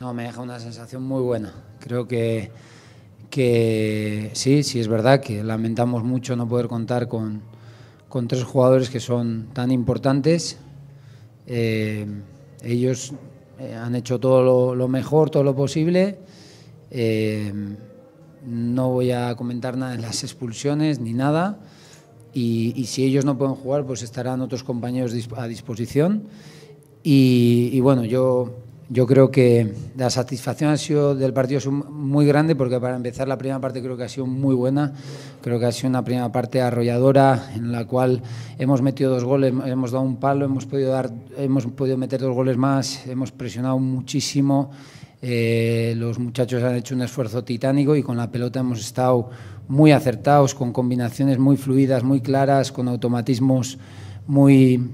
No, me deja una sensación muy buena. Creo que, que sí, sí es verdad que lamentamos mucho no poder contar con, con tres jugadores que son tan importantes. Eh, ellos eh, han hecho todo lo, mejor, todo lo posible. Eh, no voy a comentar nada de las expulsiones ni nada. Y, si ellos no pueden jugar, pues estarán otros compañeros a disposición. Y bueno, yo yo creo que la satisfacción ha sido del partido muy grande porque para empezar la primera parte creo que ha sido muy buena. Creo que ha sido una primera parte arrolladora en la cual hemos metido dos goles, hemos dado un palo, hemos podido, dar, hemos podido meter dos goles más, hemos presionado muchísimo. Eh, los muchachos han hecho un esfuerzo titánico y con la pelota hemos estado muy acertados, con combinaciones muy fluidas, muy claras, con automatismos muy...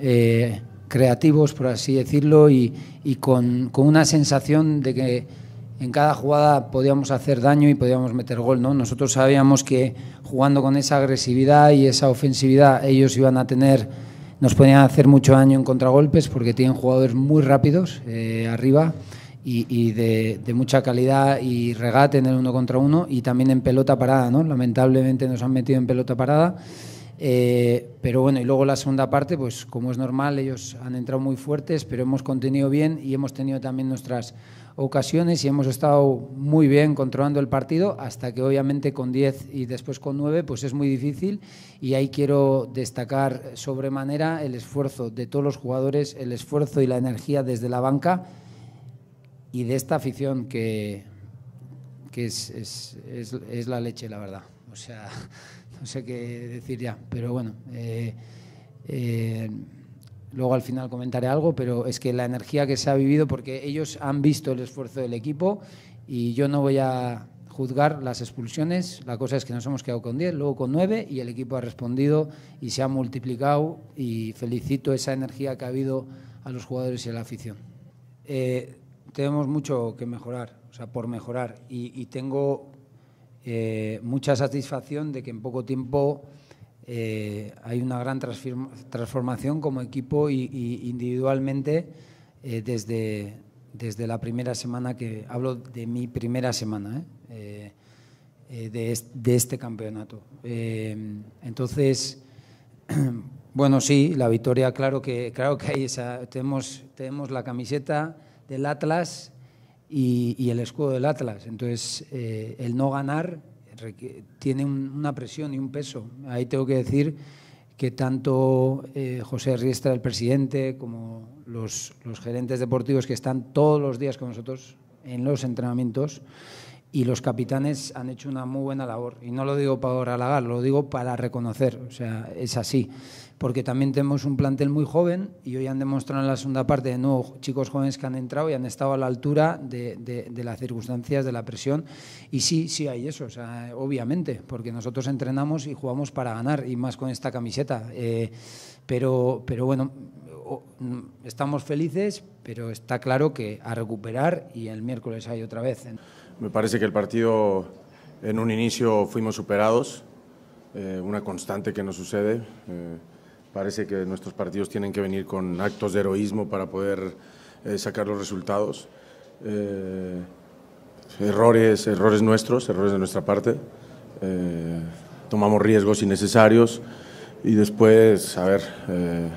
Eh, creativos, por así decirlo, y, con, una sensación de que en cada jugada podíamos hacer daño y podíamos meter gol. ¿no? Nosotros sabíamos que jugando con esa agresividad y esa ofensividad ellos iban a tener, nos podían hacer mucho daño en contragolpes porque tienen jugadores muy rápidos eh, arriba. Y, y de, de, mucha calidad y regate en el uno contra uno y también en pelota parada, ¿no? Lamentablemente nos han metido en pelota parada eh, pero bueno, y luego la segunda parte, pues como es normal, ellos han entrado muy fuertes, pero hemos contenido bien y hemos tenido también nuestras ocasiones y hemos estado muy bien controlando el partido hasta que obviamente con 10 y después con 9 pues es muy difícil y ahí quiero destacar sobremanera el esfuerzo de todos los jugadores, el esfuerzo y la energía desde la banca y de esta afición que, que es, es, es, es la leche, la verdad. O sea, no sé qué decir ya, pero bueno. Eh, eh, luego al final comentaré algo, pero es que la energía que se ha vivido, porque ellos han visto el esfuerzo del equipo y yo no voy a juzgar las expulsiones, la cosa es que nos hemos quedado con 10, luego con 9 y el equipo ha respondido y se ha multiplicado y felicito esa energía que ha habido a los jugadores y a la afición. Eh, tenemos mucho que mejorar, o sea, por mejorar y, y tengo eh, mucha satisfacción de que en poco tiempo eh, hay una gran transformación como equipo y, individualmente eh, desde, desde la primera semana que hablo de mi primera semana de, de, este, campeonato. entonces, bueno, sí, la victoria, claro que, claro que hay esa, tenemos, tenemos la camiseta del Atlas y, y, el escudo del Atlas. Entonces, eh, el no ganar tiene un, una presión y un peso. Ahí tengo que decir que tanto eh, José Riestra, el presidente, como los, los, gerentes deportivos que están todos los días con nosotros en los entrenamientos y los capitanes han hecho una muy buena labor. Y no lo digo para halagar, lo digo para reconocer. O sea, es así porque también tenemos un plantel muy joven y hoy han demostrado en la segunda parte de nuevo chicos jóvenes que han entrado y han estado a la altura de, de, de las circunstancias, de la presión. Y sí, sí hay eso, o sea, obviamente, porque nosotros entrenamos y jugamos para ganar y más con esta camiseta. Eh, pero, pero bueno, estamos felices, pero está claro que a recuperar y el miércoles hay otra vez. Me parece que el partido en un inicio fuimos superados, eh, una constante que nos sucede. Eh, Parece que nuestros partidos tienen que venir con actos de heroísmo para poder eh, sacar los resultados. Eh, errores, errores nuestros, errores de nuestra parte. Eh, tomamos riesgos innecesarios y después, a ver, eh,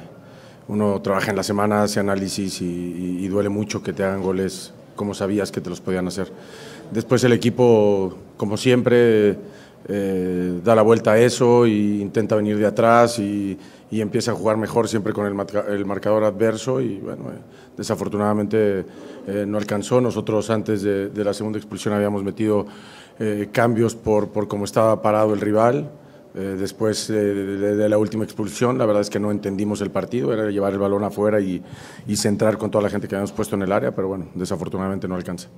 uno trabaja en la semana, hace análisis y, duele mucho que te hagan goles como sabías que te los podían hacer. Después el equipo, como siempre, eh, da la vuelta a eso e intenta venir de atrás y, empieza a jugar mejor siempre con el, marca, el marcador adverso y bueno, eh, desafortunadamente eh, no alcanzó. Nosotros antes de, la segunda expulsión habíamos metido cambios por, por cómo estaba parado el rival. Eh, después de, de, la última expulsión, la verdad es que no entendimos el partido, era llevar el balón afuera y, y centrar con toda la gente que habíamos puesto en el área, pero bueno, desafortunadamente no alcanza.